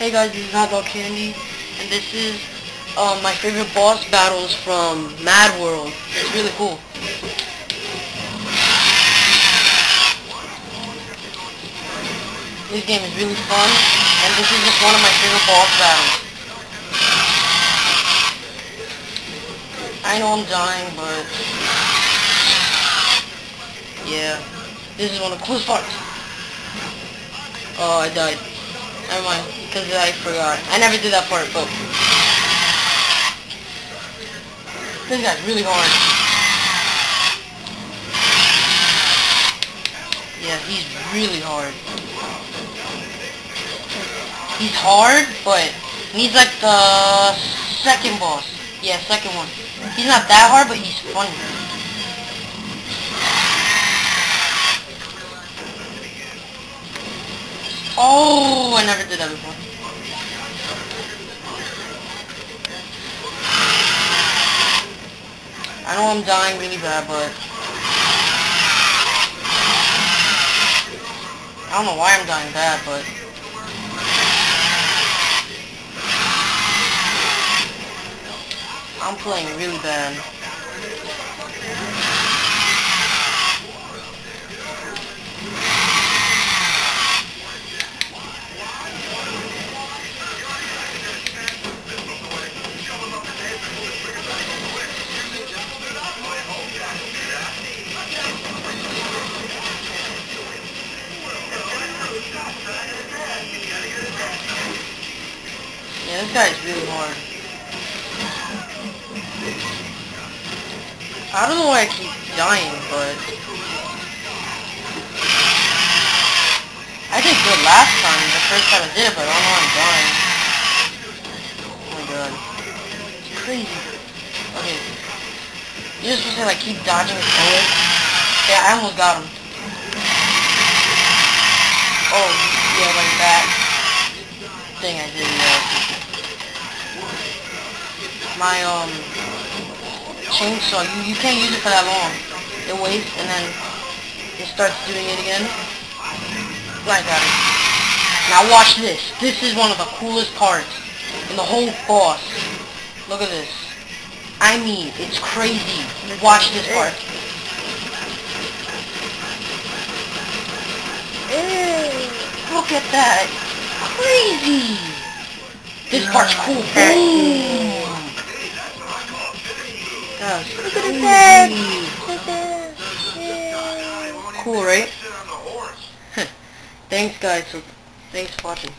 Hey guys, this is Hot Dog Candy, and this is um, my favorite boss battles from Mad World. It's really cool. This game is really fun, and this is just one of my favorite boss battles. I know I'm dying, but... Yeah, this is one of the coolest parts. Oh, I died. Never mind, because I forgot. I never did that part, but... This guy's really hard. Yeah, he's really hard. He's hard, but he's like the second boss. Yeah, second one. He's not that hard, but he's funny. I never did that before. I know I'm dying really bad, but... I don't know why I'm dying bad, but... I'm playing really bad. Yeah, this guy's really hard. I don't know why I keep dying, but... I did good last time, the first time I did it, but I don't know why I'm dying. Oh my god. It's crazy. Okay. You're supposed to like keep dodging his bullets. Yeah, I almost got him. Oh, yeah, like that thing I did, My, um, chainsaw, you, you can't use it for that long. It waits, and then it starts doing it again. Like that. Now watch this. This is one of the coolest parts in the whole boss. Look at this. I mean, it's crazy. Watch this part. Look at that. Crazy. This part's cool. Boom. That's Look at Cool, right? Thanks guys, so thanks for watching.